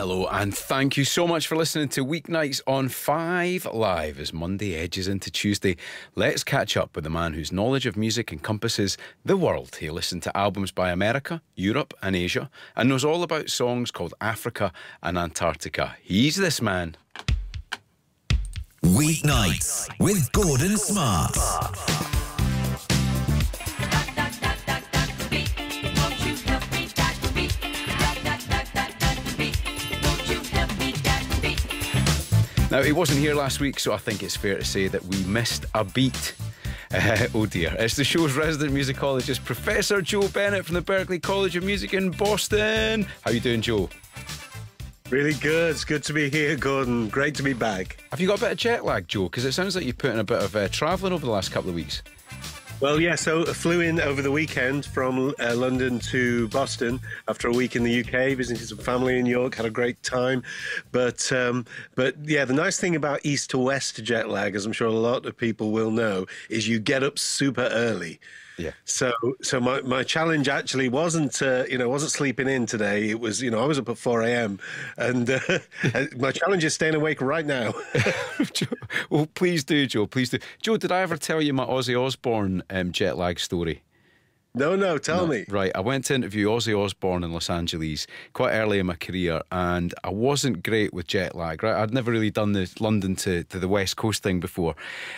Hello, and thank you so much for listening to Weeknights on 5 Live as Monday edges into Tuesday. Let's catch up with the man whose knowledge of music encompasses the world. He listened to albums by America, Europe, and Asia, and knows all about songs called Africa and Antarctica. He's this man. Weeknights with Gordon Smart. Now, he wasn't here last week, so I think it's fair to say that we missed a beat. Uh, oh dear. It's the show's resident musicologist, Professor Joe Bennett from the Berklee College of Music in Boston. How you doing, Joe? Really good. It's good to be here, Gordon. Great to be back. Have you got a bit of jet lag, Joe? Because it sounds like you've put in a bit of uh, travelling over the last couple of weeks. Well, yeah, so I flew in over the weekend from uh, London to Boston after a week in the UK, visiting some family in York, had a great time. But, um, but yeah, the nice thing about east to west jet lag, as I'm sure a lot of people will know, is you get up super early. Yeah. So, so my, my challenge actually wasn't, uh, you know, wasn't sleeping in today. It was, you know, I was up at 4 a.m. and uh, my challenge is staying awake right now. well, please do, Joe. Please do. Joe, did I ever tell you my Ozzy Osbourne um, jet lag story? No, no, tell no, me. Right, I went to interview Ozzy Osbourne in Los Angeles quite early in my career, and I wasn't great with jet lag. Right, I'd never really done the London to, to the West Coast thing before,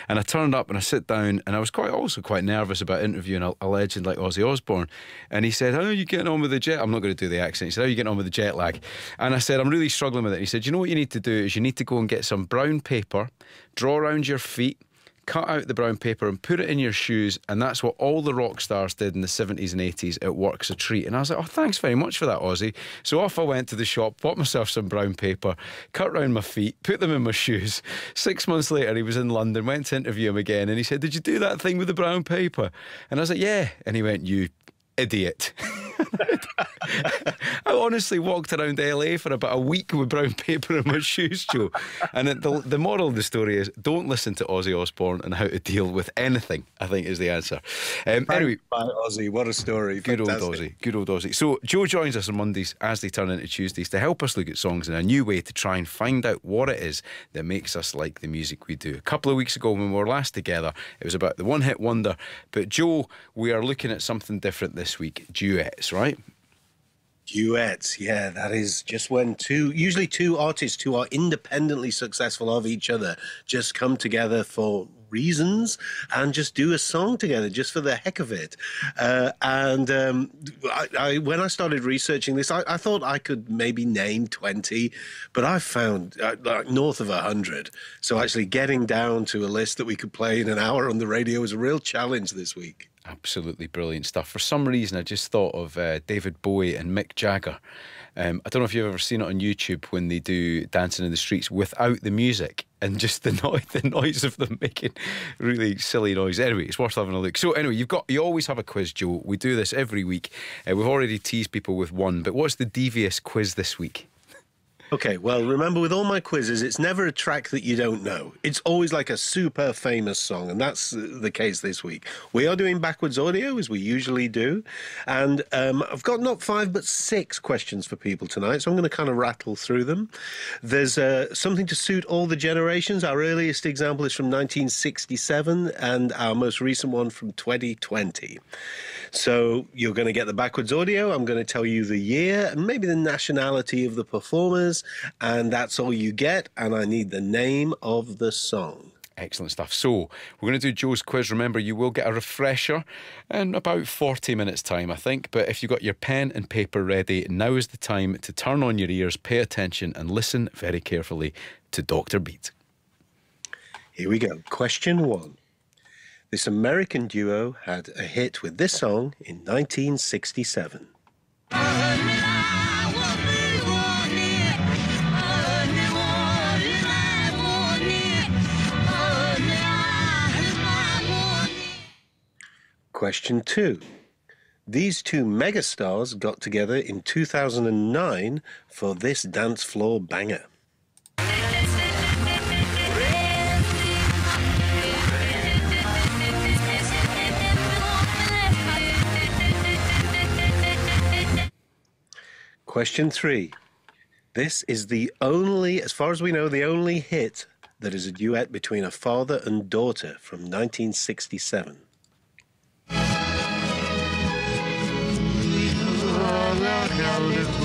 and I turned up and I sit down, and I was quite also quite nervous about interviewing a, a legend like Ozzy Osbourne, and he said, "How are you getting on with the jet?" I'm not going to do the accent. He said, "How are you getting on with the jet lag?" And I said, "I'm really struggling with it." He said, "You know what you need to do is you need to go and get some brown paper, draw around your feet." Cut out the brown paper and put it in your shoes. And that's what all the rock stars did in the 70s and 80s. It works a treat. And I was like, oh, thanks very much for that, Ozzy. So off I went to the shop, bought myself some brown paper, cut round my feet, put them in my shoes. Six months later, he was in London, went to interview him again. And he said, Did you do that thing with the brown paper? And I was like, Yeah. And he went, You idiot. I honestly walked around LA for about a week with brown paper in my shoes, Joe. And the, the moral of the story is don't listen to Ozzy Osbourne and how to deal with anything, I think is the answer. Um, anyway. By Ozzy, what a story. Good Fantastic. old Ozzy. Good old Ozzy. So Joe joins us on Mondays as they turn into Tuesdays to help us look at songs in a new way to try and find out what it is that makes us like the music we do. A couple of weeks ago when we were last together, it was about the one hit wonder. But Joe, we are looking at something different this week duets, right? Duets, yeah, that is just when two, usually two artists who are independently successful of each other, just come together for reasons and just do a song together just for the heck of it. Uh, and um, I, I, when I started researching this, I, I, thought I could maybe name 20, but I found uh, like north of 100. So actually getting down to a list that we could play in an hour on the radio was a real challenge this week. Absolutely brilliant stuff. For some reason, I just thought of uh, David Bowie and Mick Jagger. Um, I don't know if you've ever seen it on YouTube when they do dancing in the streets without the music and just the noise, the noise of them making really silly noise. Anyway, it's worth having a look. So anyway, you've got you always have a quiz, Joe. We do this every week. Uh, we've already teased people with one, but what's the devious quiz this week? Okay, well, remember with all my quizzes, it's never a track that you don't know. It's always like a super famous song, and that's the case this week. We are doing backwards audio as we usually do, and um, I've got not five but six questions for people tonight, so I'm going to kind of rattle through them. There's uh, something to suit all the generations. Our earliest example is from 1967, and our most recent one from 2020. So you're going to get the backwards audio. I'm going to tell you the year and maybe the nationality of the performers and that's all you get. And I need the name of the song. Excellent stuff. So, we're going to do Joe's quiz. Remember, you will get a refresher in about 40 minutes' time, I think. But if you've got your pen and paper ready, now is the time to turn on your ears, pay attention, and listen very carefully to Dr. Beat. Here we go. Question one. This American duo had a hit with this song in 1967. Question two. These two megastars got together in 2009 for this dance floor banger. Question three. This is the only, as far as we know, the only hit that is a duet between a father and daughter from 1967.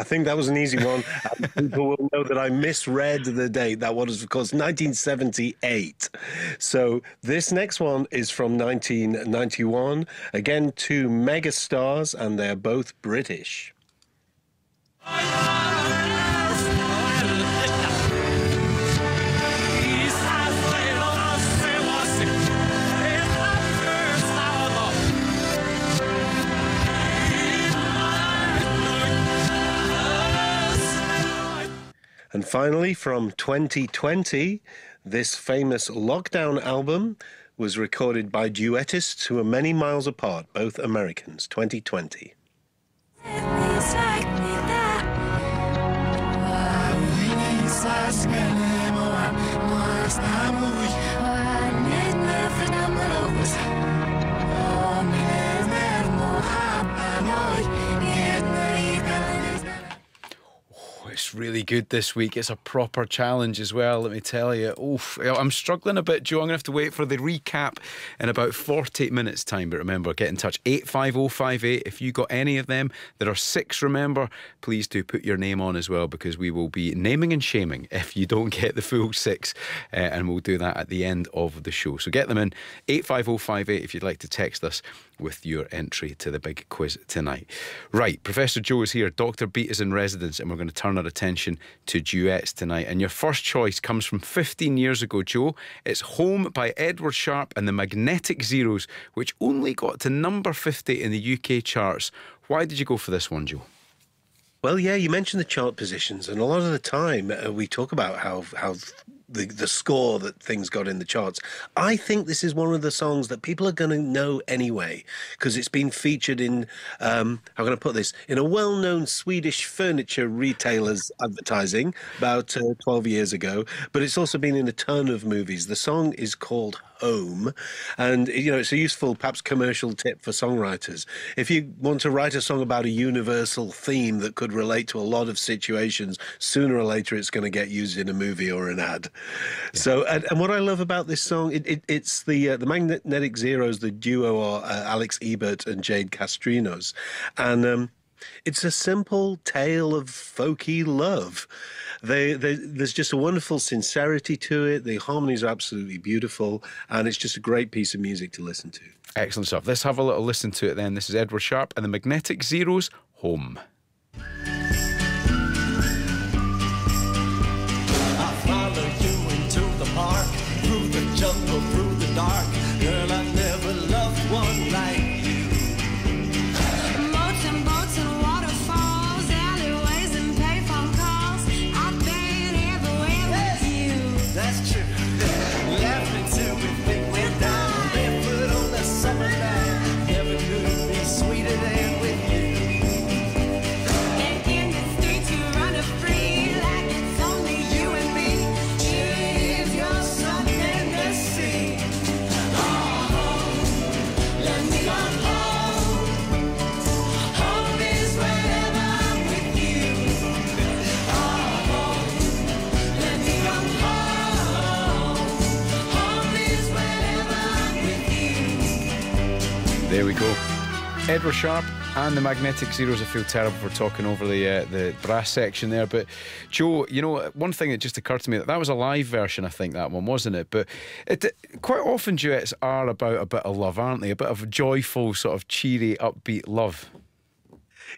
I think that was an easy one. people will know that I misread the date. That was, of course, 1978. So this next one is from 1991. Again, two megastars, and they're both British. And finally, from 2020, this famous lockdown album was recorded by duettists who are many miles apart, both Americans. 2020. It's really good this week. It's a proper challenge as well, let me tell you. Oof, I'm struggling a bit, Joe. I'm going to have to wait for the recap in about 48 minutes' time. But remember, get in touch 85058 if you got any of them. There are six, remember. Please do put your name on as well because we will be naming and shaming if you don't get the full six. Uh, and we'll do that at the end of the show. So get them in 85058 if you'd like to text us with your entry to the big quiz tonight. Right, Professor Joe is here. Dr. Beat is in residence, and we're going to turn our attention to duets tonight. And your first choice comes from 15 years ago, Joe. It's Home by Edward Sharpe and the Magnetic Zeros, which only got to number 50 in the UK charts. Why did you go for this one, Joe? Well, yeah, you mentioned the chart positions, and a lot of the time uh, we talk about how how the the score that things got in the charts. I think this is one of the songs that people are going to know anyway because it's been featured in um, how can I put this in a well-known Swedish furniture retailer's advertising about uh, 12 years ago. But it's also been in a ton of movies. The song is called Home, and you know it's a useful, perhaps commercial tip for songwriters. If you want to write a song about a universal theme that could relate to a lot of situations, sooner or later it's going to get used in a movie or an ad. So, and, and, what I love about this song, it, it, it's the uh, the Magnetic Zeros. The duo are uh, Alex Ebert and Jade Castrinos, and um, it's a simple tale of folky love. They, they, there's just a wonderful sincerity to it. The harmonies are absolutely beautiful, and it's just a great piece of music to listen to. Excellent stuff. Let's have a little listen to it then. This is Edward Sharpe and the Magnetic Zeros, Home. Edward Sharpe and the Magnetic Zeros. I feel terrible for talking over the uh, the brass section there, but Joe, you know, one thing that just occurred to me that that was a live version. I think that one wasn't it? But it, quite often duets are about a bit of love, aren't they? A bit of joyful, sort of cheery, upbeat love.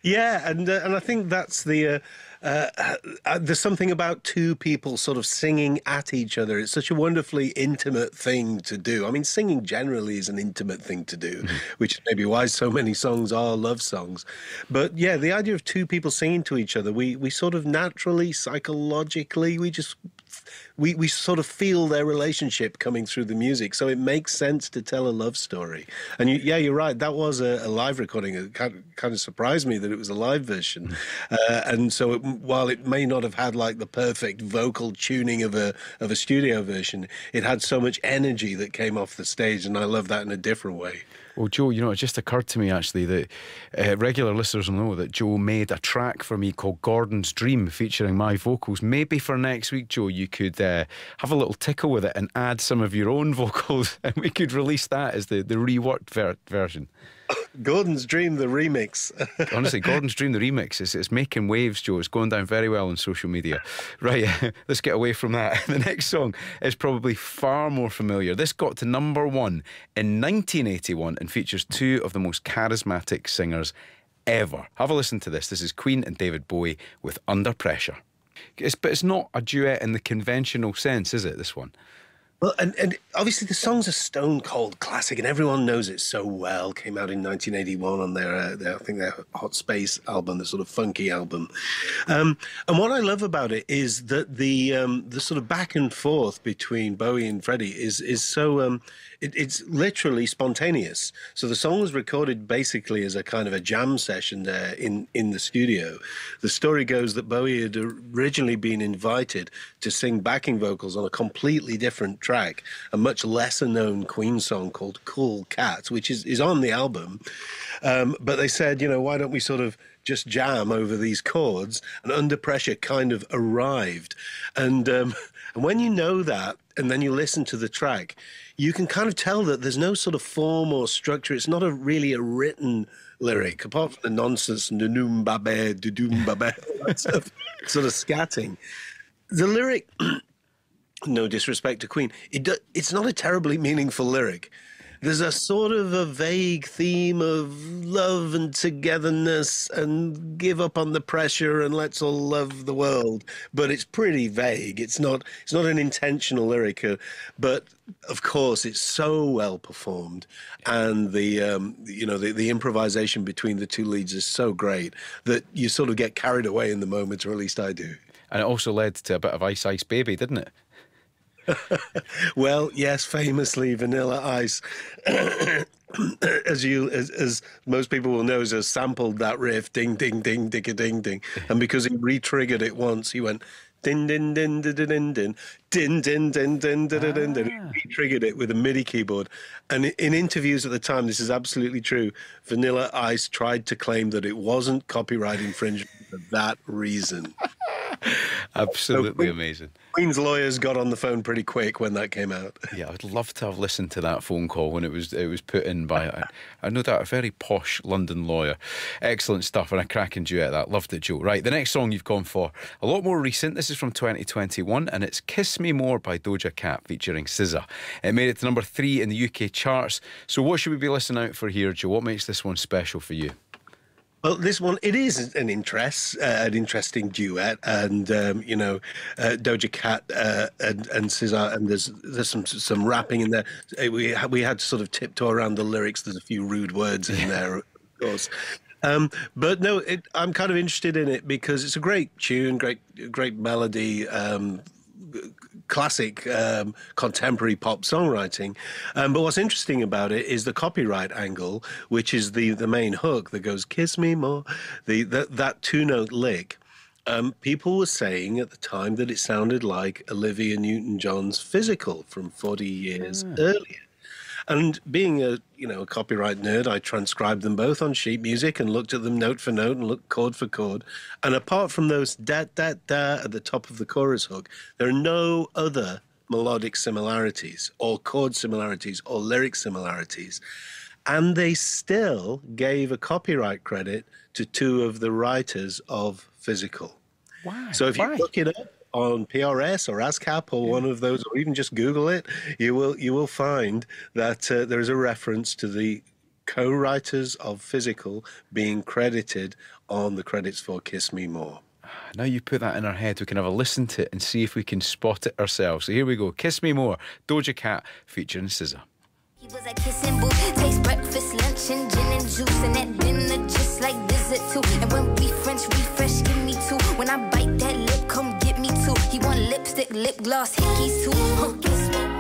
Yeah, and uh, and I think that's the. Uh, uh, there's something about two people sort of singing at each other. It's such a wonderfully intimate thing to do. I mean, singing generally is an intimate thing to do, which is maybe why so many songs are love songs. But yeah, the idea of two people singing to each other, we we sort of naturally, psychologically, we just we, we sort of feel their relationship coming through the music. So it makes sense to tell a love story. And you, yeah, you're right. That was a, a, live recording. It kind of, kind of surprised me that it was a live version. Mm. Uh, and so it, while it may not have had like the perfect vocal tuning of a of a studio version, it had so much energy that came off the stage, and I love that in a different way. Well, Joe, you know, it just occurred to me actually that uh, regular listeners will know that Joe made a track for me called Gordon's Dream featuring my vocals. Maybe for next week, Joe, you could uh, have a little tickle with it and add some of your own vocals and we could release that as the, the reworked ver- version. Gordon's Dream, the remix. Honestly, Gordon's Dream, the remix, is it's making waves, Joe. It's going down very well on social media. Right, let's get away from that. The next song is probably far more familiar. This got to number one in 1981 and features two of the most charismatic singers ever. Have a listen to this. This is Queen and David Bowie with Under Pressure. It's, but it's not a duet in the conventional sense, is it, this one? Well, and, and obviously the song's a stone cold classic, and everyone knows it so well. Came out in 1981 on their, uh, their I think their Hot Space album, the sort of funky album. Um, and what I love about it is that the um, the sort of back and forth between Bowie and Freddie is is so um, it, it's literally spontaneous. So the song was recorded basically as a kind of a jam session there in, in the studio. The story goes that Bowie had originally been invited to sing backing vocals on a completely different track, a much lesser known Queen song called Cool Cat, which is, is on the album. Um, but they said, you know, why don't we sort of just jam over these chords? And Under Pressure kind of arrived. And, um, and when you know that, and then you listen to the track, you can kind of tell that there's no sort of form or structure. It's not a really a written lyric, apart from the nonsense, doom babe, doom babe, sort of, sort of scatting. The lyric, no disrespect to Queen, it do, it's not a terribly meaningful lyric there's a sort of a vague theme of love and togetherness and give up on the pressure and let's all love the world. But it's pretty vague. It's not it's not an intentional lyric uh, but of course it's so well performed. And the um, you know the, the improvisation between the two leads is so great that you sort of get carried away in the moment or at least i do. And it also led to a bit of ice ice baby didn't it well, yes, famously, Vanilla Ice, as you as, as most people will know, has sampled that riff, ding, ding, ding, ding, ding, ding, and because he re-triggered it once, he went din din din din din din din din din din din din din ah. din. He triggered it with a MIDI keyboard, and in interviews at the time, this is absolutely true. Vanilla Ice tried to claim that it wasn't copyright infringement for that reason. absolutely so, amazing. Queen's lawyers got on the phone pretty quick when that came out. Yeah, I'd love to have listened to that phone call when it was it was put in by I, I know that a very posh London lawyer. Excellent stuff and a cracking duet. That loved it, Joe. Right, the next song you've gone for a lot more recent. This is from 2021 and it's "Kiss Me More" by Doja Cat featuring SZA. It made it to number three in the UK charts. So what should we be listening out for here, Joe? What makes this one special for you? Well, this one it is an interest, uh, an interesting duet, and um, you know, uh, Doja Cat uh, and and SZA, and there's there's some some rapping in there. Uh, we we had to sort of tiptoe around the lyrics. There's a few rude words in there, of course. Um, but no, it, I'm kind of interested in it because it's a great tune, great great melody. Um, classic um, contemporary pop songwriting. Um, but what's interesting about it is the copyright angle, which is the the main hook that goes "Kiss Me More," the, the that two note lick. Um, people were saying at the time that it sounded like Olivia Newton John's "Physical" from 40 years mm. earlier. And being a you know a copyright nerd, I transcribed them both on sheet music and looked at them note for note and looked chord for chord. And apart from those da da da at the top of the chorus hook, there are no other melodic similarities or chord similarities or lyric similarities. And they still gave a copyright credit to two of the writers of Physical. Why? So if you Why? look it up, on PRS or ASCAP or yeah. one of those, or even just Google it, you will you will find that uh, there is a reference to the co-writers of Physical being credited on the credits for Kiss Me More. Now you put that in our head, we can have a listen to it and see if we can spot it ourselves. So here we go. Kiss Me More, Doja Cat featuring SZA. He was a kissing boo. Taste breakfast, lunch, and gin and juice. And that dinner just like dessert too. And when we French refresh, give me two. When I bite that lipstick, lip gloss, hickeys too. Huh.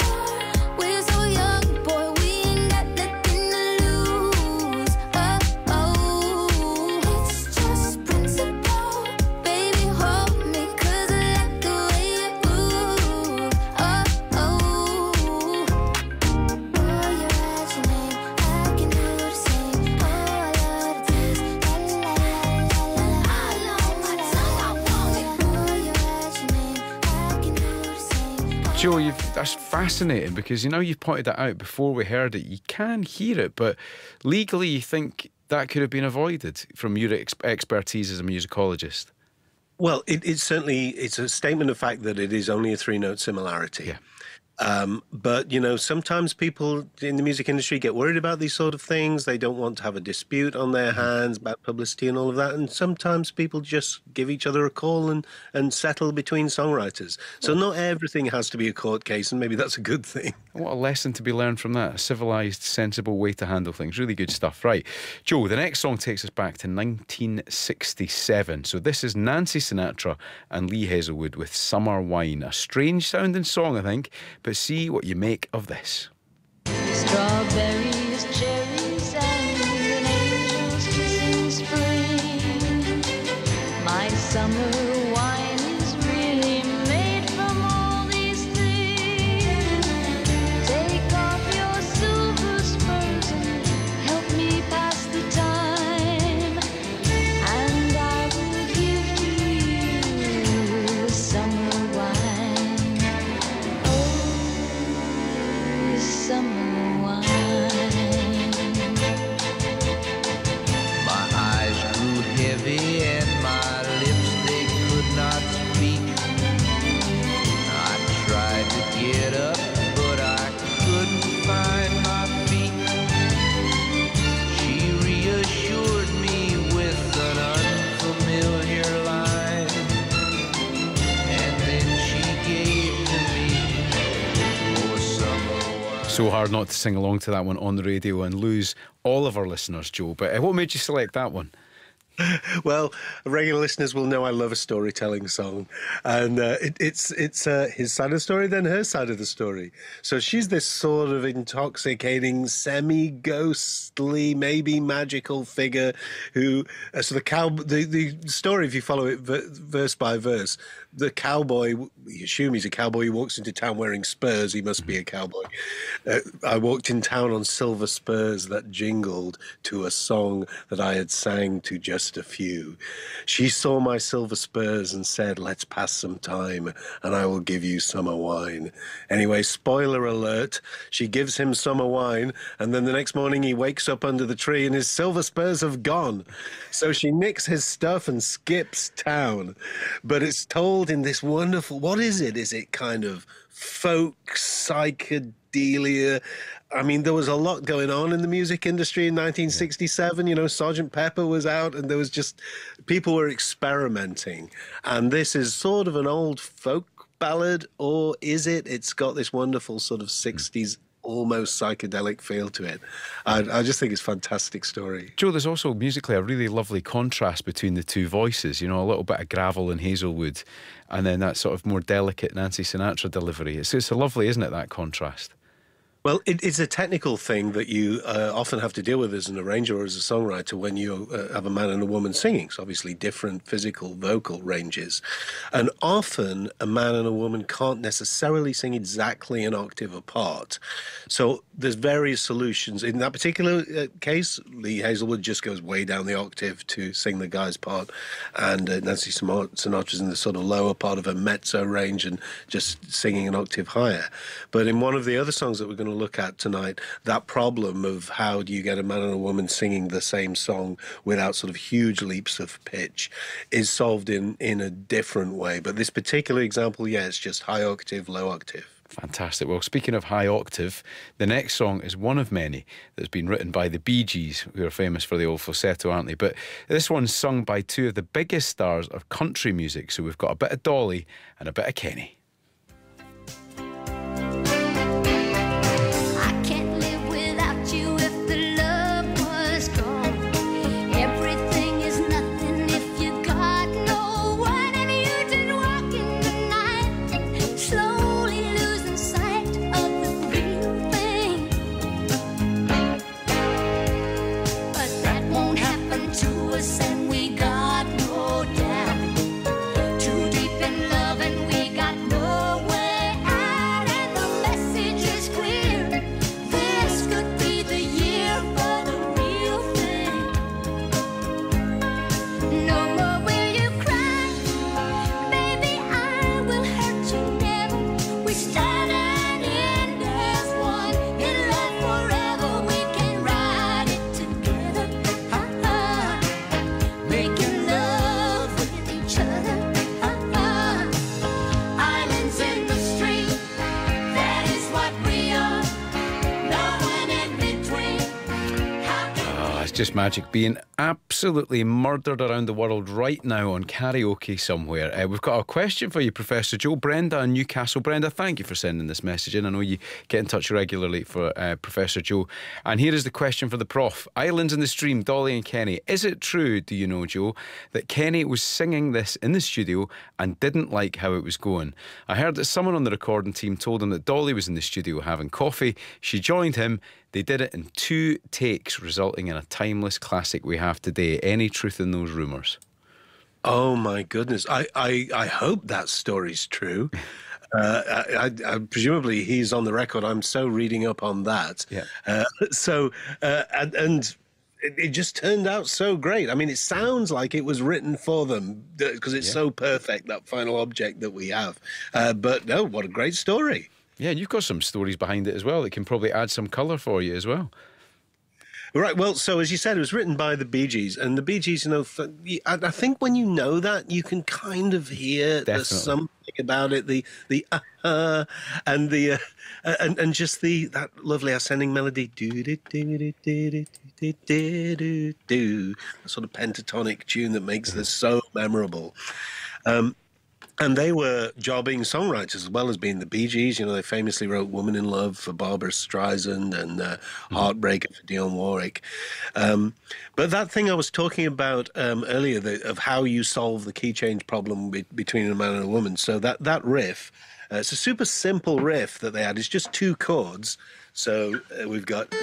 Joe, you've, that's fascinating because you know you've pointed that out before we heard it. You can hear it, but legally, you think that could have been avoided from your ex- expertise as a musicologist. Well, it, it's certainly it's a statement of fact that it is only a three note similarity. Yeah. Um, but you know, sometimes people in the music industry get worried about these sort of things. They don't want to have a dispute on their hands about publicity and all of that. And sometimes people just give each other a call and and settle between songwriters. So not everything has to be a court case, and maybe that's a good thing. What a lesson to be learned from that. A civilised, sensible way to handle things. Really good stuff. Right. Joe, the next song takes us back to 1967. So this is Nancy Sinatra and Lee Hazlewood with Summer Wine. A strange sounding song, I think, but see what you make of this. Strawberries, cherries, So hard not to sing along to that one on the radio and lose all of our listeners, Joe. But uh, what made you select that one? Well, regular listeners will know I love a storytelling song, and uh, it, it's it's uh, his side of the story, then her side of the story. So she's this sort of intoxicating, semi-ghostly, maybe magical figure who. Uh, so the cow, the the story, if you follow it ver- verse by verse, the cowboy. You assume he's a cowboy. He walks into town wearing spurs. He must be a cowboy. Uh, I walked in town on silver spurs that jingled to a song that I had sang to just a few. She saw my silver spurs and said, Let's pass some time and I will give you summer wine. Anyway, spoiler alert, she gives him summer wine and then the next morning he wakes up under the tree and his silver spurs have gone. So she nicks his stuff and skips town. But it's told in this wonderful, what is it? Is it kind of folk psychedelia? I mean, there was a lot going on in the music industry in 1967. You know, Sergeant Pepper was out, and there was just people were experimenting. And this is sort of an old folk ballad, or is it? It's got this wonderful sort of 60s, almost psychedelic feel to it. I, I just think it's a fantastic story. Joe, there's also musically a really lovely contrast between the two voices. You know, a little bit of gravel and Hazlewood, and then that sort of more delicate Nancy Sinatra delivery. It's, it's lovely, isn't it, that contrast? Well, it, it's a technical thing that you uh, often have to deal with as an arranger or as a songwriter when you uh, have a man and a woman singing. So, obviously, different physical vocal ranges. And often, a man and a woman can't necessarily sing exactly an octave apart. So, there's various solutions. In that particular uh, case, Lee Hazlewood just goes way down the octave to sing the guy's part, and uh, Nancy Sinatra- Sinatra's in the sort of lower part of a mezzo range and just singing an octave higher. But in one of the other songs that we're going to look at tonight, that problem of how do you get a man and a woman singing the same song without sort of huge leaps of pitch is solved in in a different way. But this particular example, yeah, it's just high octave, low octave. Fantastic. Well, speaking of high octave, the next song is one of many that's been written by the Bee Gees, who are famous for the old falsetto, aren't they? But this one's sung by two of the biggest stars of country music. So we've got a bit of Dolly and a bit of Kenny. Just magic being absolutely murdered around the world right now on karaoke somewhere. Uh, we've got a question for you, Professor Joe. Brenda in Newcastle. Brenda, thank you for sending this message in. I know you get in touch regularly for uh, Professor Joe. And here is the question for the prof Islands in the Stream, Dolly and Kenny. Is it true, do you know, Joe, that Kenny was singing this in the studio and didn't like how it was going? I heard that someone on the recording team told him that Dolly was in the studio having coffee. She joined him. They did it in two takes, resulting in a timeless classic we have today. Any truth in those rumours? Oh my goodness! I I, I hope that story's true. Uh, I, I, I, presumably he's on the record. I'm so reading up on that. Yeah. Uh, so uh, and and it, it just turned out so great. I mean, it sounds like it was written for them because it's so perfect that final object that we have. Uh, but no, what a great story! Yeah, and you've got some stories behind it as well that can probably add some colour for you as well. Right. Well, so as you said, it was written by the Bee Gees, and the Bee Gees, you know, I think when you know that, you can kind of hear there's something about it, the the uh, uh and the uh, and and just the that lovely ascending melody, do do do do do do do do do sort of pentatonic tune that makes this so memorable. Um, and they were jobbing songwriters as well as being the Bee Gees. You know, they famously wrote "Woman in Love" for Barbra Streisand and uh, "Heartbreaker" for Dionne Warwick. Um, but that thing I was talking about um, earlier, the, of how you solve the key change problem be- between a man and a woman. So that that riff, uh, it's a super simple riff that they had. It's just two chords. So uh, we've got,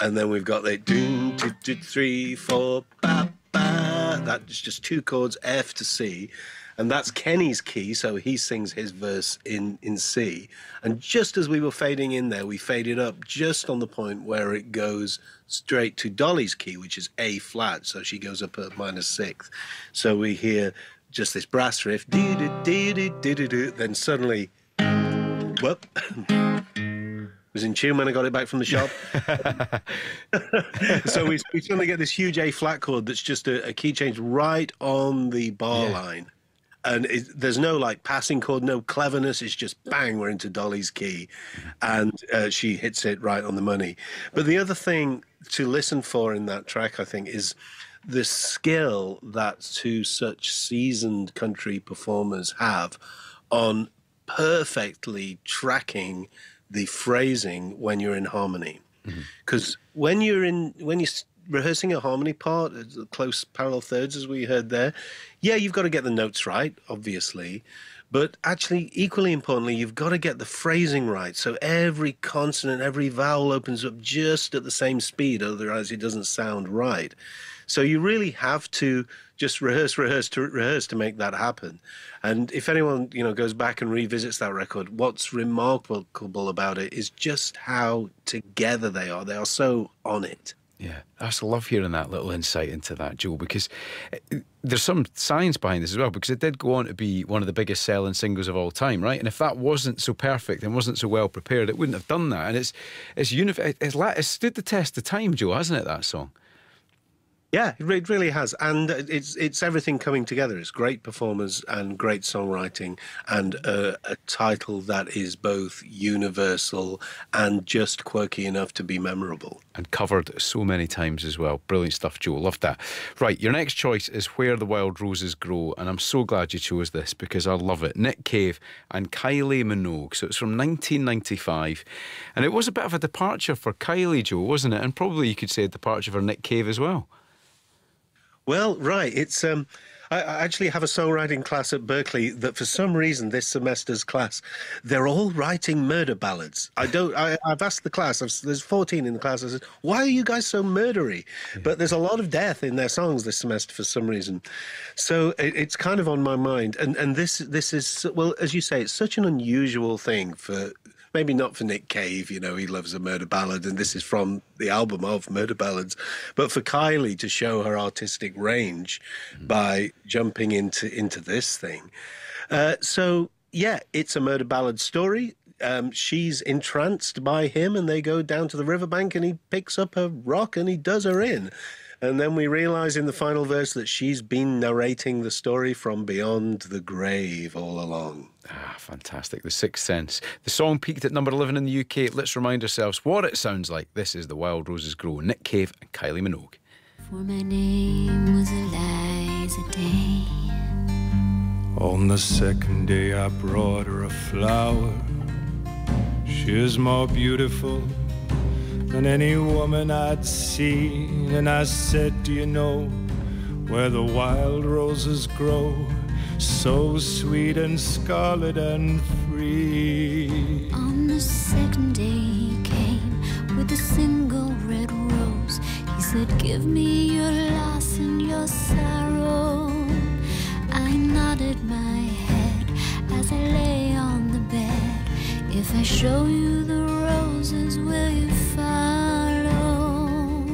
and then we've got the doom, two, two, three, four, ba, ba. That's just two chords, F to C and that's Kenny's key. So he sings his verse in in C. And just as we were fading in there, we faded up just on the point where it goes straight to Dolly's key, which is A flat. So she goes up a minor sixth. So we hear just this brass riff. Then suddenly, whoop. Was in tune when I got it back from the shop. so we, we suddenly get this huge A flat chord that's just a, a key change right on the bar Yeah. line and it, there's no like passing chord, no cleverness. It's just bang, we're into Dolly's key, and uh, she hits it right on the money. But the other thing to listen for in that track, I think, is the skill that two such seasoned country performers have on perfectly tracking the phrasing when you're in harmony. Because when you're in, when you're rehearsing a harmony part, close parallel thirds as we heard there, yeah, you've got to get the notes right, obviously. But actually, equally importantly, you've got to get the phrasing right. So every consonant, every vowel opens up just at the same speed, otherwise it doesn't sound right. So you really have to just rehearse, rehearse, to rehearse to make that happen. And if anyone you know goes back and revisits that record, what's remarkable about it is just how together they are. They are so on it. Yeah, I just love hearing that little insight into that, Joe, because uh, there's some science behind this as well, because it did go on to be one of the biggest selling singles of all time, right? And if that wasn't so perfect and wasn't so well prepared, it wouldn't have done that. And it's it's unif- it's, it's stood the test of time, Joe, hasn't it? That song. Yeah, it really has, and uh, it's it's everything coming together. It's great performers and great songwriting, and uh, a title that is both universal and just quirky enough to be memorable. and covered so many times as well. Brilliant stuff, Joe. Loved that. Right, your next choice is Where the Wild Roses Grow, and I'm so glad you chose this because I love it. Nick Cave and Kylie Minogue. So it's from 1995, and it was a bit of a departure for Kylie, Joe, wasn't it? And probably you could say a departure for Nick Cave as well. Well, right. It's um, I, I actually have a songwriting class at Berklee that, for some reason, this semester's class, they're all writing murder ballads. I don't. I, I've asked the class. I've, there's 14 in the class. I said, "Why are you guys so murdery?" But there's a lot of death in their songs this semester for some reason. So it, it's kind of on my mind. And and this this is well, as you say, it's such an unusual thing for maybe not for Nick Cave, you know, he loves a murder ballad, and this is from the album of murder ballads, but for Kylie to show her artistic range by jumping into into this thing. Uh, so yeah, it's a murder ballad story. Um, she's entranced by him, and they go down to the riverbank, and he picks up a rock and he does her in. And then we realize in the final verse that she's been narrating the story from beyond the grave all along. Ah, fantastic. The Sixth Sense. The song peaked at number 11 in the UK. Let's remind ourselves what it sounds like. This is The Wild Roses Grow. Nick Cave and Kylie Minogue. For my name was Eliza Day. On the second day, I brought her a flower. She is more beautiful than any woman I'd seen. And I said, Do you know where the wild roses grow? So sweet and scarlet and free. On the second day he came with a single red rose. He said, Give me your loss and your sorrow. I nodded my head as I lay. If I show you the roses, will you follow?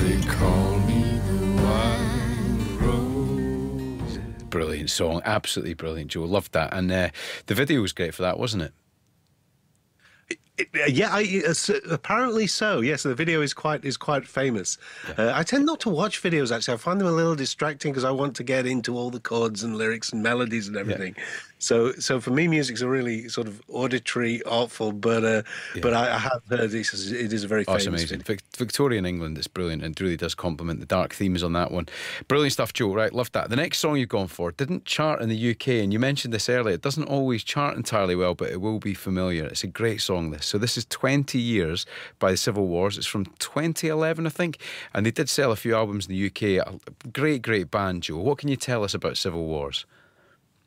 They call me the wild rose. Brilliant song. Absolutely brilliant, Joe. Loved that. And uh, the video was great for that, wasn't it? It- yeah, I, uh, apparently so. Yes, the video is quite is quite famous. Uh, I tend not to watch videos actually. I find them a little distracting because I want to get into all the chords and lyrics and melodies and everything. So, so for me, music's a really sort of auditory, artful. But uh, but I, I have heard this. is- It is a very Oh, it's famous. amazing. Vic- Victorian England is brilliant and really does complement the dark themes on that one. Brilliant stuff, Joe. Right, loved that. The next song you've gone for didn't chart in the UK, and you mentioned this earlier. It doesn't always chart entirely well, but it will be familiar. It's a great song, this. So, this is 20 Years by the Civil Wars. It's from 2011, I think, and they did sell a few albums in the UK. A great, great band, Joe. What can you tell us about Civil Wars?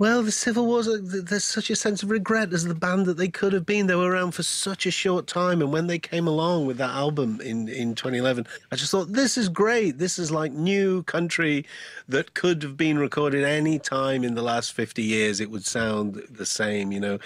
Well, the Civil Wars, uh, there's such a sense of regret as the band that they could have been. They were around for such a short time. And when they came along with that album in, in 2011, I just thought, this is great. This is like new country that could have been recorded any time in the last 50 years. It would sound the same, you know.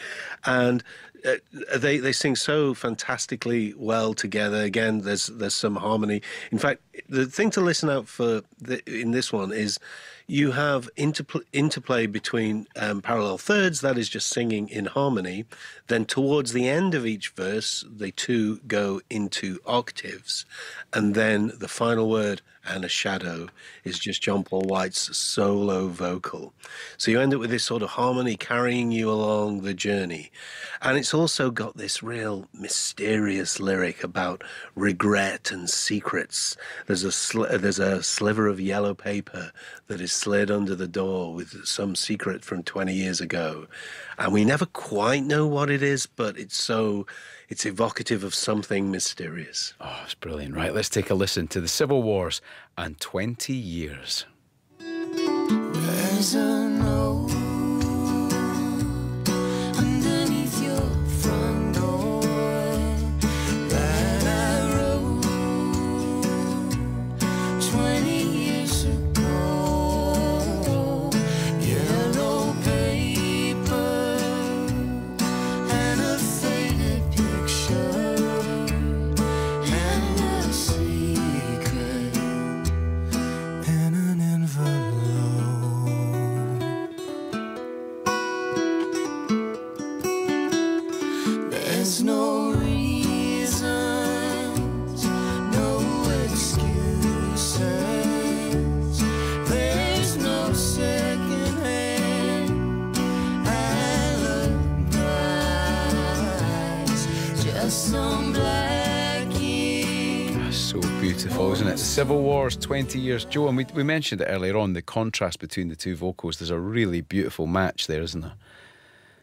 And uh, they they sing so fantastically well together. Again, there's there's some harmony. In fact, the thing to listen out for the, in this one is you have interpl- interplay between um, parallel thirds, that is just singing in harmony. Then towards the end of each verse, they two go into octaves, and then the final word and a shadow is just John Paul White's solo vocal. So you end up with this sort of harmony carrying you along the journey. And it's also got this real mysterious lyric about regret and secrets. There's a sli- there's a sliver of yellow paper that is slid under the door with some secret from 20 years ago. And we never quite know what it is, but it's so it's evocative of something mysterious. Oh, it's brilliant. Right, let's take a listen to the Civil Wars and 20 Years. Civil Wars, 20 years. Joe, and we, we mentioned it earlier on, the contrast between the two vocals. There's a really beautiful match there, isn't there?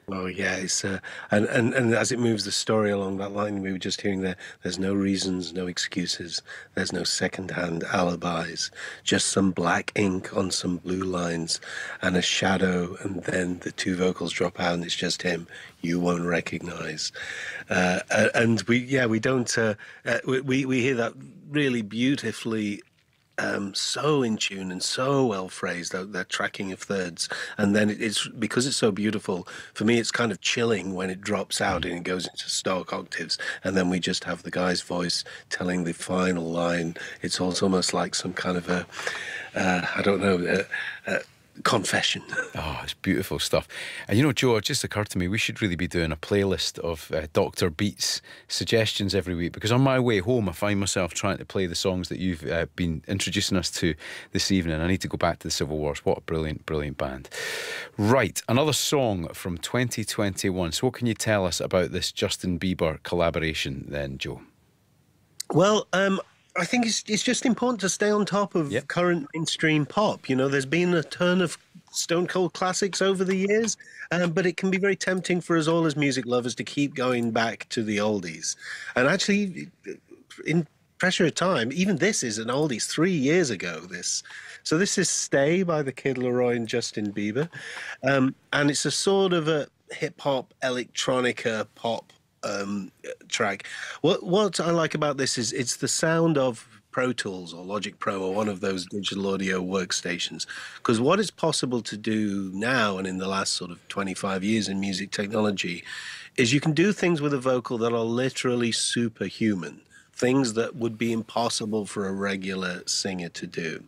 Oh yeah, it's uh, and, and and as it moves the story along that line, we were just hearing there. There's no reasons, no excuses. There's no second-hand alibis. Just some black ink on some blue lines, and a shadow, and then the two vocals drop out, and it's just him. You won't recognize. Uh, and we yeah we don't uh, uh, we we hear that really beautifully um, so in tune and so well phrased that, that tracking of thirds. And then it's because it's so beautiful for me it's kind of chilling when it drops out and it goes into stark octaves. And then we just have the guy's voice telling the final line. It's almost like some kind of a uh, I don't know uh, uh, confession Oh, it's beautiful stuff. And you know, Joe, it just occurred to me we should really be doing a playlist of uh, Dr. Beats suggestions every week because on my way home, I find myself trying to play the songs that you've uh, been introducing us to this evening. I need to go back to the Civil Wars. What a brilliant, brilliant band. Right, another song from 2021. So, what can you tell us about this Justin Bieber collaboration then, Joe? Well, um, I think it's it's just important to stay on top of Yep. current mainstream pop. You know, there's been a ton of Stone Cold classics over the years, um, but it can be very tempting for us all as music lovers to keep going back to the oldies. And actually, in pressure of time, even this is an oldies. Three years ago, this. So this is "Stay" by the Kid Laroi and Justin Bieber, um, and it's a sort of a hip hop electronica pop um, track. What what I like about this is it's the sound of Pro Tools or Logic Pro or one of those digital audio workstations. Because what is possible to do now and in the last sort of 25 years in music technology is you can do things with a vocal that are literally superhuman. Things that would be impossible for a regular singer to do.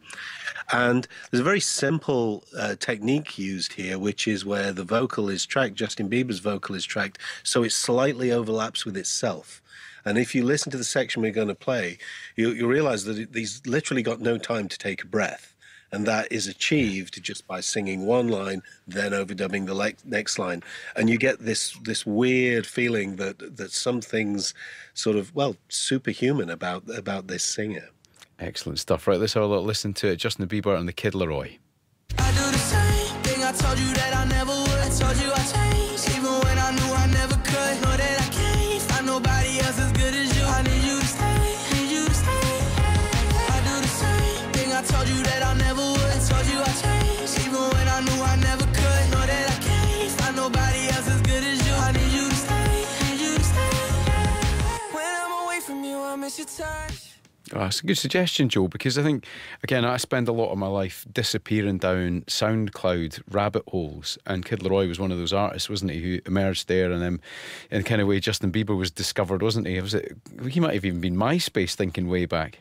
And there's a very simple uh, technique used here, which is where the vocal is tracked, Justin Bieber's vocal is tracked, so it slightly overlaps with itself. And if you listen to the section we're going to play, you, you realize that it, he's literally got no time to take a breath. And that is achieved just by singing one line, then overdubbing the le- next line, and you get this this weird feeling that that something's sort of well superhuman about about this singer. Excellent stuff. Right, let's have a little listen to it. Justin Bieber and the Kid Laroi. Miss your touch. Oh, it's a good suggestion, Joe, because I think, again, I spend a lot of my life disappearing down SoundCloud rabbit holes, and Kid Laroi was one of those artists, wasn't he, who emerged there, and in the kind of way Justin Bieber was discovered, wasn't he? Was it? He might have even been MySpace thinking way back.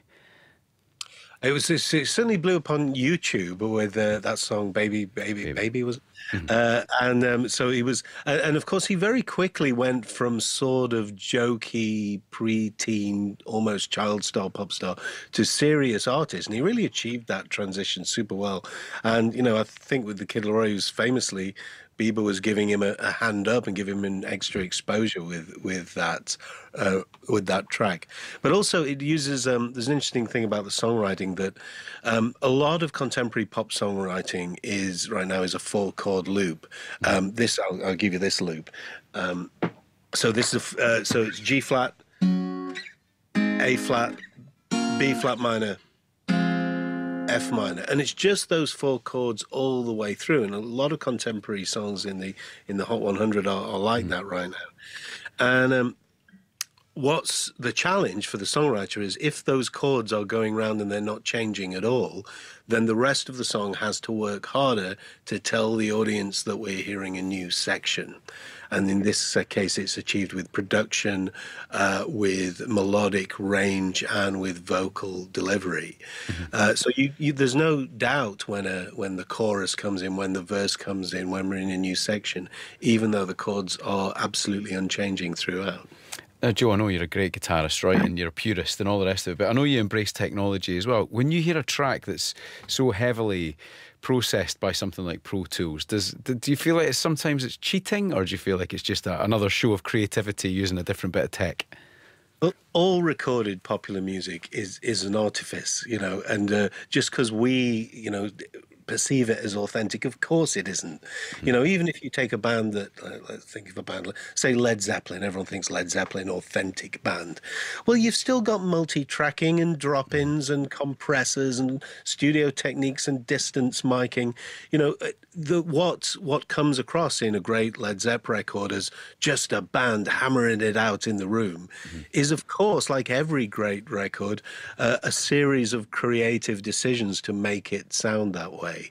It was it certainly blew up on YouTube with uh, that song "Baby, Baby, Baby" was, uh, and um, so he was, and, and of course he very quickly went from sort of jokey pre-teen, almost child star pop star to serious artist, and he really achieved that transition super well. And you know, I think with the Kid Laroi, who's famously Bieber was giving him a, a, hand up and giving him an extra exposure with with that uh, with that track. But also, it uses. Um, there's an interesting thing about the songwriting that um, a lot of contemporary pop songwriting is right now is a four chord loop. Um, this I'll, I'll, give you this loop. Um, so this is uh, so it's G flat, A flat, B flat minor. F minor, and it's just those four chords all the way through. And a lot of contemporary songs in the in the Hot 100 are, are like mm. that right now. And um, what's the challenge for the songwriter is if those chords are going round and they're not changing at all, then the rest of the song has to work harder to tell the audience that we're hearing a new section. And in this case, it's achieved with production, uh, with melodic range, and with vocal delivery. Mm-hmm. Uh, so you, you, there's no doubt when a when the chorus comes in, when the verse comes in, when we're in a new section, even though the chords are absolutely unchanging throughout. Now, Joe, I know you're a great guitarist, right? And you're a purist and all the rest of it, but I know you embrace technology as well. When you hear a track that's so heavily processed by something like Pro Tools, does do you feel like it's sometimes it's cheating, or do you feel like it's just a, another show of creativity using a different bit of tech? Well, all recorded popular music is is an artifice, you know, and uh, just because we, you know, perceive it as authentic, of course it isn't. You know, even if you take a band that, let's think of a band, say Led Zeppelin, everyone thinks Led Zeppelin authentic band. Well, you've still got multi-tracking and drop-ins and compressors and studio techniques and distance miking. You know, uh, the what what comes across in a great Led Zeppelin record as just a band hammering it out in the room is, of course, like every great record, uh, a series of creative decisions to make it sound that way.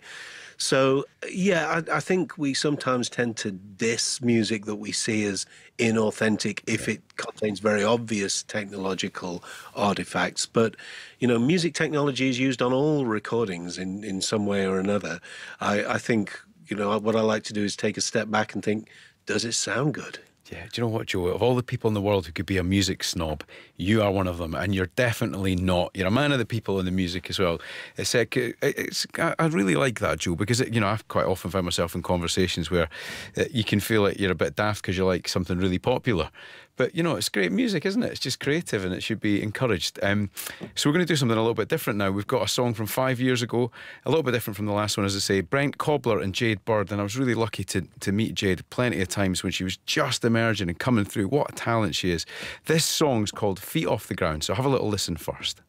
So, yeah, I, I think we sometimes tend to diss music that we see as inauthentic if it contains very obvious technological artifacts. But, you know, music technology is used on all recordings in, in some way or another. I, I think, you know, what I like to do is take a step back and think, does it sound good? Yeah, do you know what, Joe? Of all the people in the world who could be a music snob, you are one of them, and you're definitely not. You're a man of the people in the music as well. It's, uh, it's I I really like that, Joe, because it, you know I've quite often found myself in conversations where uh, you can feel like you're a bit daft because you like something really popular. But you know, it's great music, isn't it? It's just creative and it should be encouraged. Um, so we're going to do something a little bit different now. We've got a song from five years ago, a little bit different from the last one, as I say. Brent Cobbler and Jade Bird, and I was really lucky to to meet Jade plenty of times when she was just emerging and coming through. What a talent she is! This song's called "Feet Off the Ground," so have a little listen first.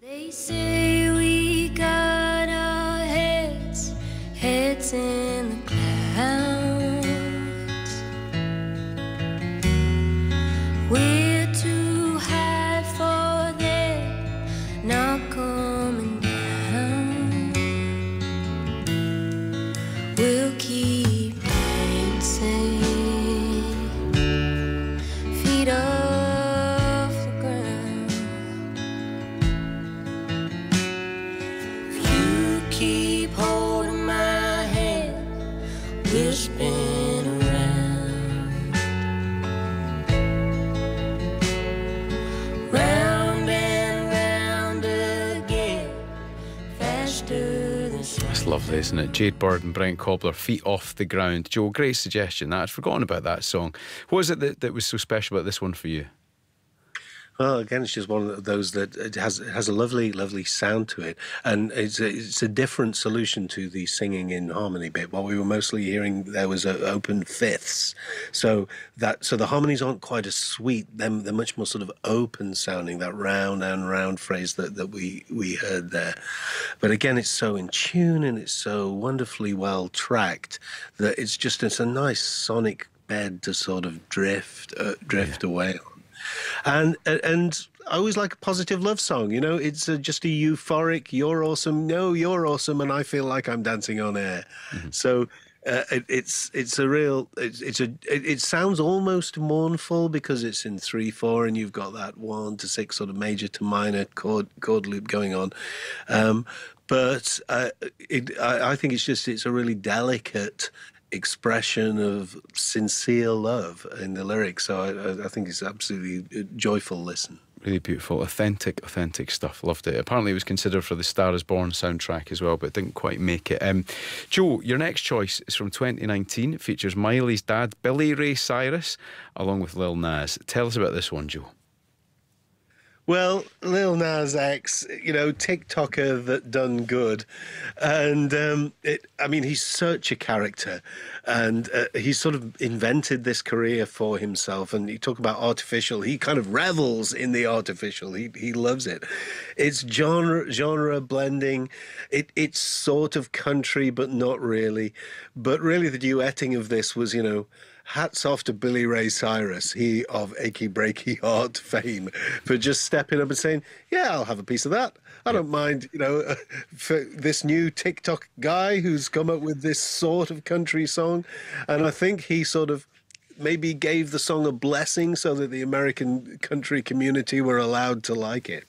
They say we got our heads, heads in lovely, isn't it? Jade Bird and Brent Cobbler, "Feet Off the Ground." Joe, great suggestion. That I'd forgotten about that song. What was it that, that was so special about this one for you? Well, again, it's just one of those that it has it has a lovely, lovely sound to it, and it's a, it's a different solution to the singing in harmony bit. What we were mostly hearing there was uh, open fifths, so that so the harmonies aren't quite as sweet. They're, they're much more sort of open sounding. That round and round phrase that, that we we heard there, but again, it's so in tune and it's so wonderfully well tracked that it's just it's a nice sonic bed to sort of drift uh, drift away on and and I always like a positive love song. You know, it's uh just a euphoric. You're awesome. No, you're awesome, and I feel like I'm dancing on air. So. Uh, it, it's it's a real it's, it's a it, it sounds almost mournful because it's in three four and you've got that one to six sort of major to minor chord chord loop going on, um, but uh, it, I, I think it's just it's a really delicate expression of sincere love in the lyrics. So I, I- think it's absolutely a joyful listen. Really beautiful, authentic, authentic stuff. Loved it. Apparently, it was considered for the Star Is Born soundtrack as well, but didn't quite make it. Um, Joe, your next choice is from 2019. It features Miley's dad, Billy Ray Cyrus, along with Lil Nas. Tell us about this one, Joe. Well, Lil Nas X, you know, TikToker that done good, and um, it. I mean, he's such a character, and uh, he's sort of invented this career for himself. And you talk about artificial. He kind of revels in the artificial. He he loves it. It's genre genre blending. It it's sort of country, but not really. But really, the duetting of this was, you know hats off to Billy Ray Cyrus, he of Achy Breaky Heart fame, for just stepping up and saying, "Yeah, I'll have a piece of that. I don't mind." You know, for this new TikTok guy who's come up with this sort of country song, and I think he sort of maybe gave the song a blessing so that the American country community were allowed to like it.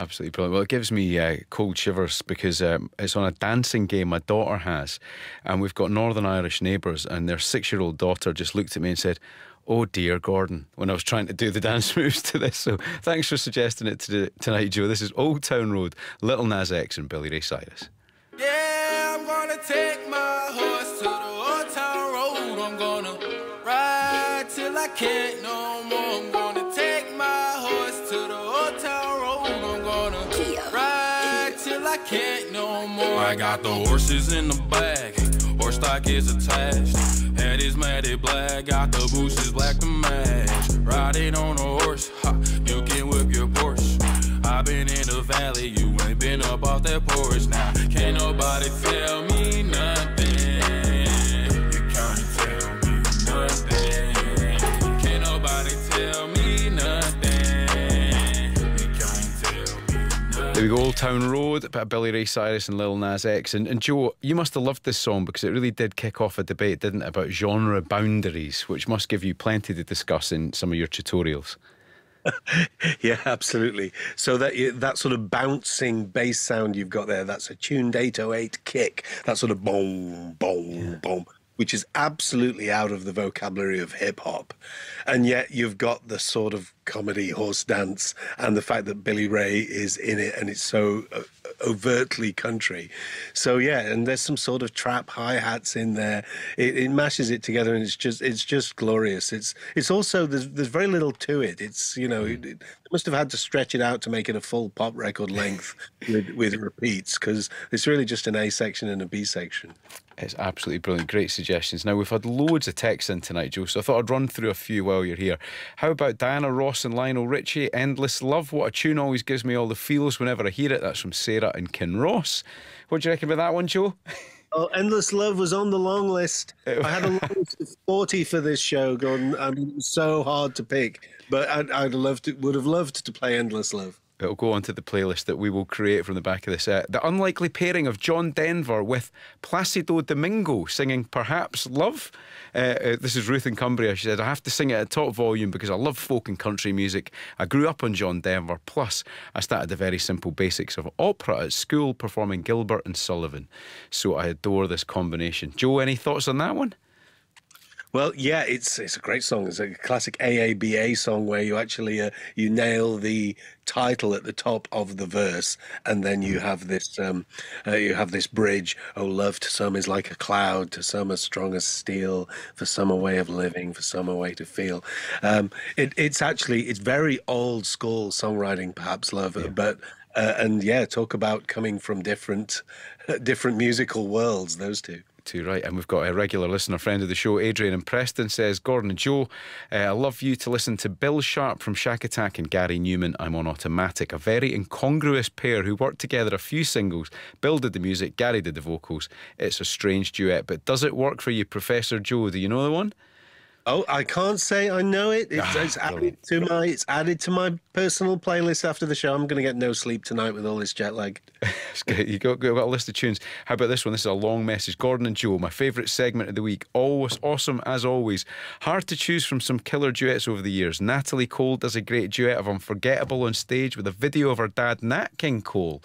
Absolutely brilliant. Well, it gives me uh, cold shivers because um, it's on a dancing game my daughter has, and we've got Northern Irish neighbours, and their six-year-old daughter just looked at me and said, "Oh dear, Gordon," when I was trying to do the dance moves to this. So thanks for suggesting it to tonight, Joe. This is Old Town Road, Little Nas X, and Billy Ray Cyrus. Yeah, I'm gonna take my horse to the old town road. I'm gonna ride till I can't no more. Can't no more. I got the horses in the back, horse stock is attached. Head is matted black, got the boosters black to match. Riding on a horse, ha, you can whip your Porsche. i been in the valley, you ain't been up off that porch now. Can't nobody tell me nothing. There we go, Old Town Road, a bit of Billy Ray Cyrus and Lil Nas X. And, and Joe, you must have loved this song because it really did kick off a debate, didn't it, about genre boundaries, which must give you plenty to discuss in some of your tutorials. Yeah, absolutely. So that that sort of bouncing bass sound you've got there, that's a tuned 808 kick. That sort of boom, boom, boom, which is absolutely out of the vocabulary of hip hop. And yet you've got the sort of comedy horse dance and the fact that Billy Ray is in it and it's so uh, overtly country. So yeah, and there's some sort of trap hi hats in there. It, it mashes it together and it's just it's just glorious. It's it's also there's there's very little to it. It's you know it, it must have had to stretch it out to make it a full pop record length with with repeats because it's really just an A section and a B section. It's absolutely brilliant. Great suggestions. Now, we've had loads of texts in tonight, Joe, so I thought I'd run through a few while you're here. How about Diana Ross and Lionel Richie? Endless Love. What a tune always gives me all the feels whenever I hear it. That's from Sarah and Kinross. What do you reckon about that one, Joe? Oh, Endless Love was on the long list. I had a long list of 40 for this show going, I mean, it was so hard to pick, but I'd, I'd loved to, would have loved to play Endless Love. It'll go onto the playlist that we will create from the back of the set. The unlikely pairing of John Denver with Placido Domingo singing Perhaps Love. Uh, uh, this is Ruth in Cumbria. She said, I have to sing it at a top volume because I love folk and country music. I grew up on John Denver. Plus, I started the very simple basics of opera at school performing Gilbert and Sullivan. So I adore this combination. Joe, any thoughts on that one? Well, yeah, it's it's a great song. It's a classic AABA song where you actually uh, you nail the title at the top of the verse, and then you have this um, uh, you have this bridge. Oh, love to some is like a cloud, to some as strong as steel. For some a way of living, for some a way to feel. Um, it, it's actually it's very old school songwriting, perhaps love, but. Uh, and yeah, talk about coming from different, different musical worlds. Those two. Too right, and we've got a regular listener friend of the show, Adrian and Preston says, Gordon and Joe, uh, I love you to listen to Bill Sharpe from Shakatak and Gary Numan. I'm on automatic, a very incongruous pair who worked together a few singles. Bill did the music, Gary did the vocals. It's a strange duet, but does it work for you, Professor Joe? Do you know the one? Oh, I can't say I know it. It's, Ah, it's added to my it's added to my personal playlist after the show. I'm going to get no sleep tonight with all this jet lag. It's good. You got, got a list of tunes. How about this one? This is a long message. Gordon and Joe, my favourite segment of the week. Always awesome as always. Hard to choose from some killer duets over the years. Natalie Cole does a great duet of Unforgettable on stage with a video of her dad, Nat King Cole.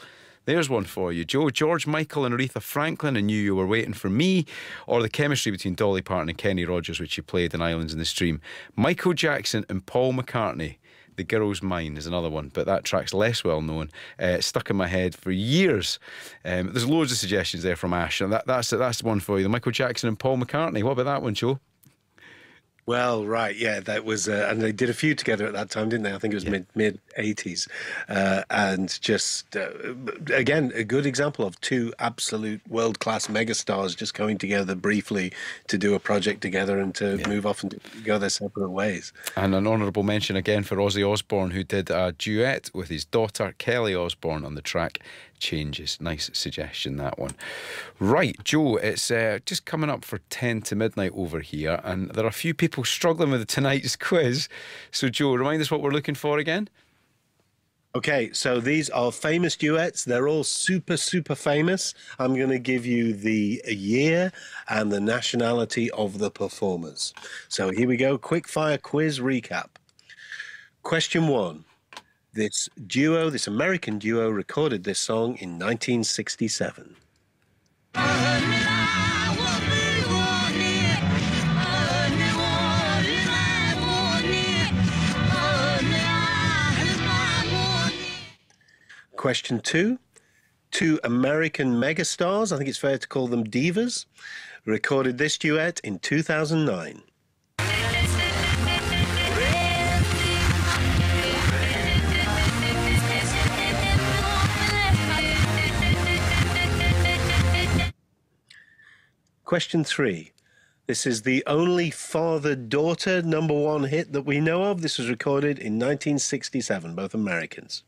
There's one for you, Joe. George Michael and Aretha Franklin, and knew you were waiting for me, or the chemistry between Dolly Parton and Kenny Rogers, which you played in Islands in the Stream. Michael Jackson and Paul McCartney. The Girl's Mine is another one, but that track's less well known. Uh, stuck in my head for years. Um, there's loads of suggestions there from Ash, and that, that's that's one for you. The Michael Jackson and Paul McCartney. What about that one, Joe? Well, right, yeah, that was, uh, and they did a few together at that time, didn't they? I think it was mid mid eighties, uh, and just uh, again a good example of two absolute world class megastars just coming together briefly to do a project together and to move off and go their separate ways. And an honourable mention again for Ozzy Osbourne, who did a duet with his daughter Kelly Osbourne on the track Changes. Nice suggestion, that one. Right, Joe, it's uh, just coming up for 10 to midnight over here, and there are a few people struggling with tonight's quiz. So, Joe, remind us what we're looking for again. Okay, so these are famous duets. They're all super, super famous. I'm going to give you the year and the nationality of the performers. So here we go. Quick fire quiz recap. Question one. This duo, this American duo, recorded this song in 1967. Question two. Two American megastars, I think it's fair to call them divas, recorded this duet in 2009. Question three. This is the only father daughter number one hit that we know of. This was recorded in 1967, both Americans.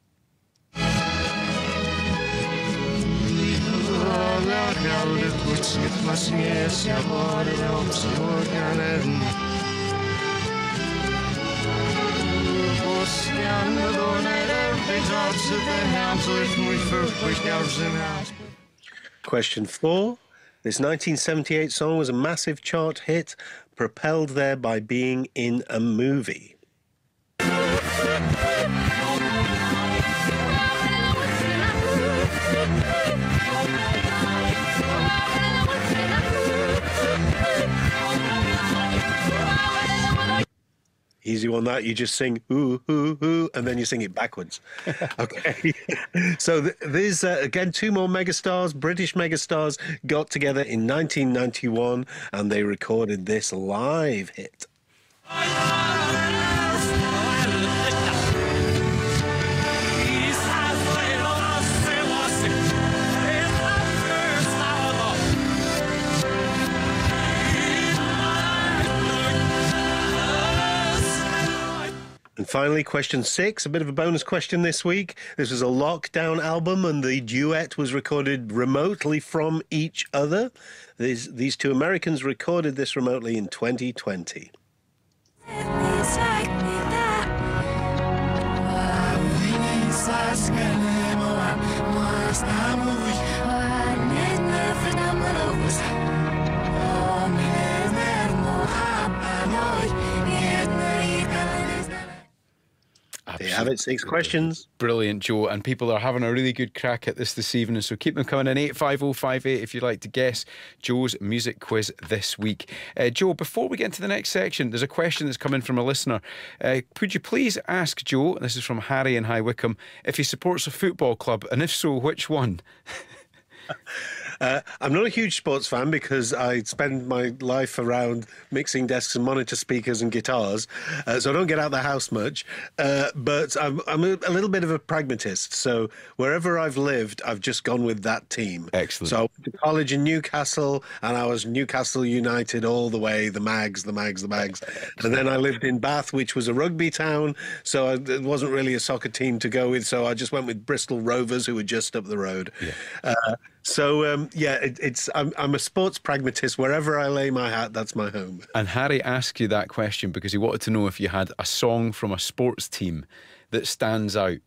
Question four. This 1978 song was a massive chart hit, propelled there by being in a movie. Easy one that you just sing ooh ooh ooh and then you sing it backwards. okay. so th- there's uh, again two more megastars, British megastars, got together in 1991 and they recorded this live hit. And finally, question six, a bit of a bonus question this week. This was a lockdown album, and the duet was recorded remotely from each other. These, these two Americans recorded this remotely in 2020. Have it, six questions. Brilliant, Joe. And people are having a really good crack at this this evening. So keep them coming in 85058 if you'd like to guess Joe's music quiz this week. Uh, Joe, before we get into the next section, there's a question that's coming from a listener. Uh, could you please ask Joe, this is from Harry in High Wycombe, if he supports a football club, and if so, which one? Uh, I'm not a huge sports fan because I spend my life around mixing desks and monitor speakers and guitars, uh, so I don't get out of the house much. Uh, but I'm, I'm a, a, little bit of a pragmatist. So wherever I've lived, I've just gone with that team. Excellent. So I went to college in Newcastle, and I was Newcastle United all the way. The Mags, the Mags, the Mags. And then I lived in Bath, which was a rugby town, so I, it wasn't really a soccer team to go with. So I just went with Bristol Rovers, who were just up the road. Yeah. So um, yeah, it, it's I'm, I'm a sports pragmatist. Wherever I lay my hat, that's my home. And Harry asked you that question because he wanted to know if you had a song from a sports team that stands out.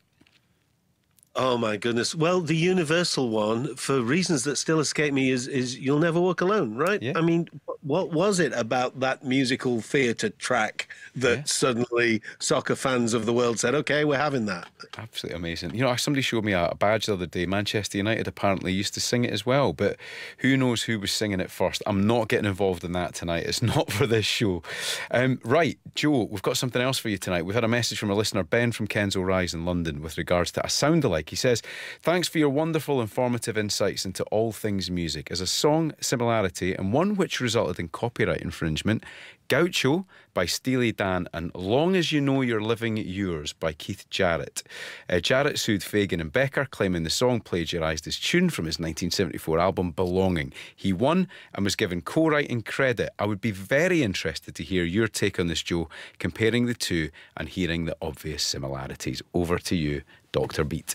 Oh my goodness! Well, the universal one, for reasons that still escape me, is is "You'll Never Walk Alone." Right? Yeah. I mean, what was it about that musical theatre track that Yeah. suddenly soccer fans of the world said, "Okay, we're having that"? Absolutely amazing. You know, somebody showed me a, badge the other day. Manchester United apparently used to sing it as well, but who knows who was singing it first? I'm not getting involved in that tonight. It's not for this show. Um, right, Joe, we've got something else for you tonight. We've had a message from a listener, Ben from Kensal Rise in London, with regards to a sound alike. He says, Thanks for your wonderful, informative insights into all things music. As a song similarity and one which resulted in copyright infringement, Gaucho by Steely Dan and Long As You Know You're Living Yours by Keith Jarrett. Uh, Jarrett sued Fagen and Becker, claiming the song plagiarised his tune from his 1974 album Belonging. He won and was given co writing credit. I would be very interested to hear your take on this, Joe, comparing the two and hearing the obvious similarities. Over to you, Dr. Beat.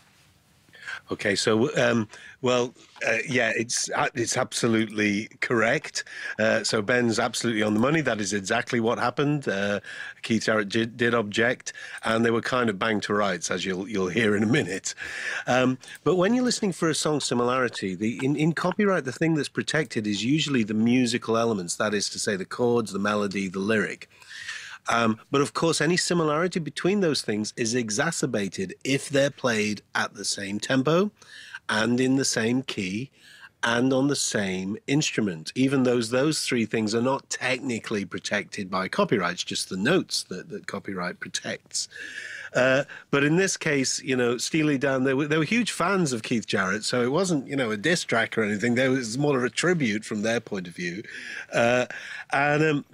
Okay, so um, well, uh, yeah, it's uh, it's absolutely correct. Uh, so Ben's absolutely on the money. That is exactly what happened. Uh, Keith Jarrett did, did object, and they were kind of banged to rights, as you'll you'll hear in a minute. Um, but when you're listening for a song similarity, the in, in copyright, the thing that's protected is usually the musical elements. That is to say, the chords, the melody, the lyric. Um, but of course, any similarity between those things is exacerbated if they're played at the same tempo and in the same key and on the same instrument, even though those three things are not technically protected by copyright, it's just the notes that, that copyright protects. Uh, but in this case, you know, Steely Dan, they were, they were huge fans of Keith Jarrett, so it wasn't, you know, a diss track or anything. There was more of a tribute from their point of view. Uh, and um,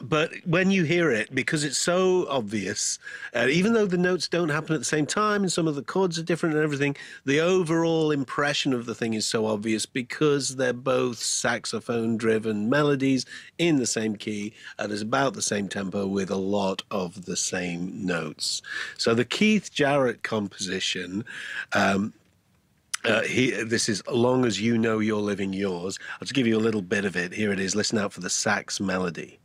but when you hear it, because it's so obvious, uh, even though the notes don't happen at the same time and some of the chords are different and everything, the overall impression of the thing is so obvious because they're both saxophone driven melodies in the same key at about the same tempo with a lot of the same notes. So the Keith Jarrett composition. Um, uh, he, this is Long as You Know You're Living Yours. I'll just give you a little bit of it. Here it is. Listen out for the sax melody.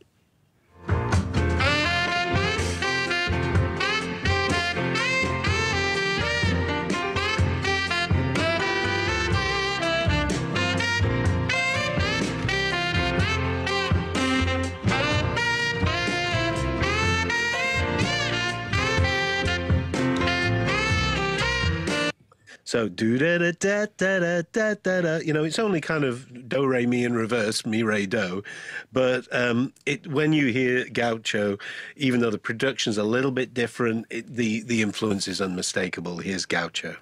So do da da da da da da da. You know, it's only kind of do re mi in reverse, mi re do, but um, it when you hear gaucho, even though the production's a little bit different, it, the the influence is unmistakable. Here's gaucho.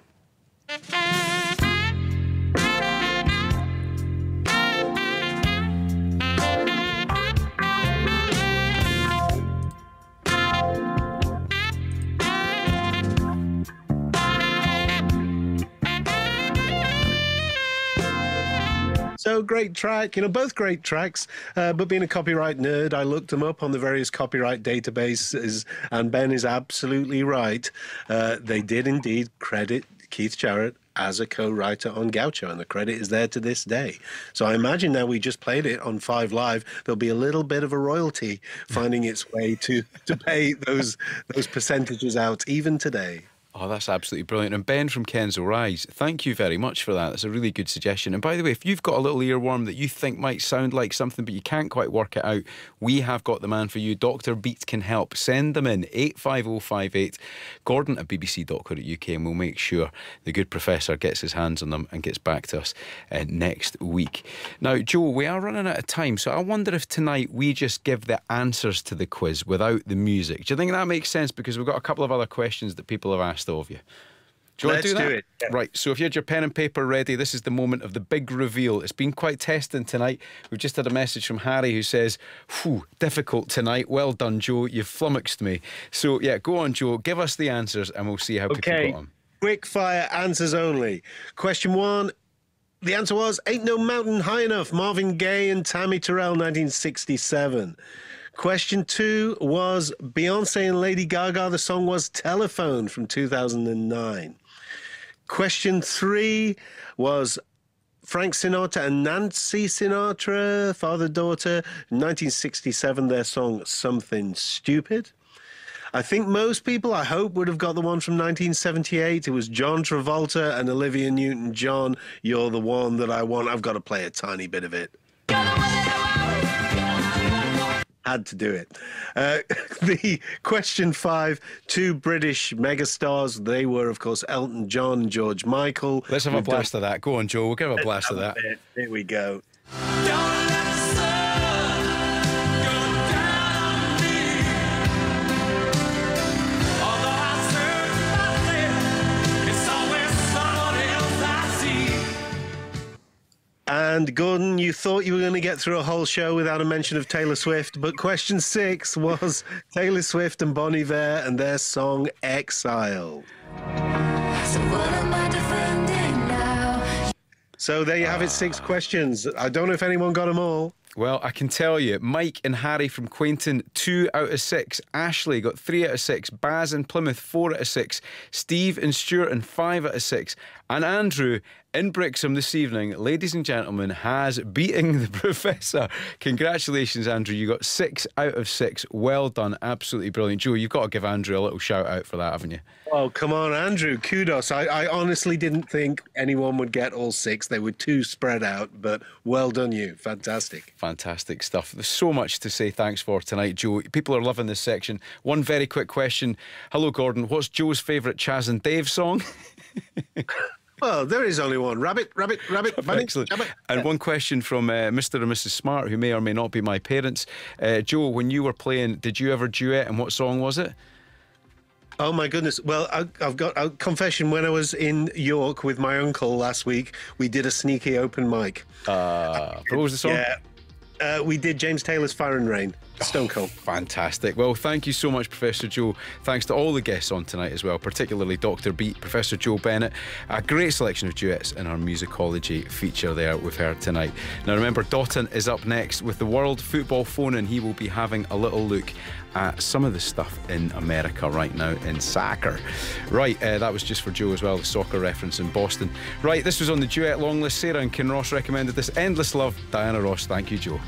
So great track, you know, both great tracks. Uh, but being a copyright nerd, I looked them up on the various copyright databases, and Ben is absolutely right. Uh, they did indeed credit Keith Jarrett as a co-writer on Gaucho, and the credit is there to this day. So I imagine now we just played it on Five Live. There'll be a little bit of a royalty finding its way to to pay those those percentages out even today. Oh, that's absolutely brilliant. And Ben from Kensal Rise, thank you very much for that. That's a really good suggestion. And by the way, if you've got a little earworm that you think might sound like something, but you can't quite work it out, we have got the man for you. Dr. Beat can help. Send them in 85058 gordon at bbc.co.uk and we'll make sure the good professor gets his hands on them and gets back to us uh, next week. Now, Joe, we are running out of time, so I wonder if tonight we just give the answers to the quiz without the music. Do you think that makes sense? Because we've got a couple of other questions that people have asked of you. Do you Let's to do that? do it, yeah. Right. So if you had your pen and paper ready, this is the moment of the big reveal. It's been quite testing tonight. We've just had a message from Harry who says, Whew, difficult tonight. Well done, Joe. You've flummoxed me. So yeah, go on, Joe. Give us the answers and we'll see how people Okay, got on. quick fire answers only. Question one. The answer was Ain't No Mountain High Enough, Marvin Gaye and Tammy Terrell, 1967. Question two was Beyonce and Lady Gaga. The song was Telephone from 2009. Question three was Frank Sinatra and Nancy Sinatra, father daughter, 1967, their song Something Stupid. I think most people, I hope, would have got the one from 1978. It was John Travolta and Olivia Newton John. You're the one that I want. I've got to play a tiny bit of it. Had to do it. Uh, the question five two British megastars. They were, of course, Elton John and George Michael. Let's have a We've done- blast of that. Go on, Joe. We'll give a blast of that. Here we go. And Gordon, you thought you were going to get through a whole show without a mention of Taylor Swift, but question six was Taylor Swift and Bon Iver and their song Exile. So what am I defending now? So there you have it, six questions. I don't know if anyone got them all. Well, I can tell you, Mike and Harry from Quainton, two out of six. Ashley got three out of six. Baz and Plymouth, four out of six. Steve and Stuart, and five out of six. And Andrew in Brixham this evening, ladies and gentlemen, has beating the professor. Congratulations, Andrew. You got six out of six. Well done. Absolutely brilliant. Joe, you've got to give Andrew a little shout out for that, haven't you? Oh, come on, Andrew. Kudos. I, I honestly didn't think anyone would get all six. They were too spread out, but well done, you. Fantastic. Fantastic stuff. There's so much to say thanks for tonight, Joe. People are loving this section. One very quick question. Hello, Gordon. What's Joe's favourite Chas and Dave song? Well, there is only one. Rabbit, rabbit, rabbit, bunny, Excellent. rabbit. And one question from uh, Mr. and Mrs. Smart, who may or may not be my parents. Uh, Joe, when you were playing, did you ever duet and what song was it? Oh my goodness! Well, I, I've got a confession. When I was in York with my uncle last week, we did a sneaky open mic. Uh, what was the song? Yeah, uh, we did James Taylor's "Fire and Rain." Stone cold. Fantastic. Well, thank you so much, Professor Joe. Thanks to all the guests on tonight as well, particularly Dr. Beat, Professor Joe Bennett. A great selection of duets in our musicology feature there we've heard tonight. Now, remember, Dotun is up next with the World Football Phone, and he will be having a little look at some of the stuff in America right now in soccer. Right, uh, that was just for Joe as well, the soccer reference in Boston. Right, this was on the duet long list. Sarah and Kinross recommended this. Endless Love, Diana Ross. Thank you, Joe.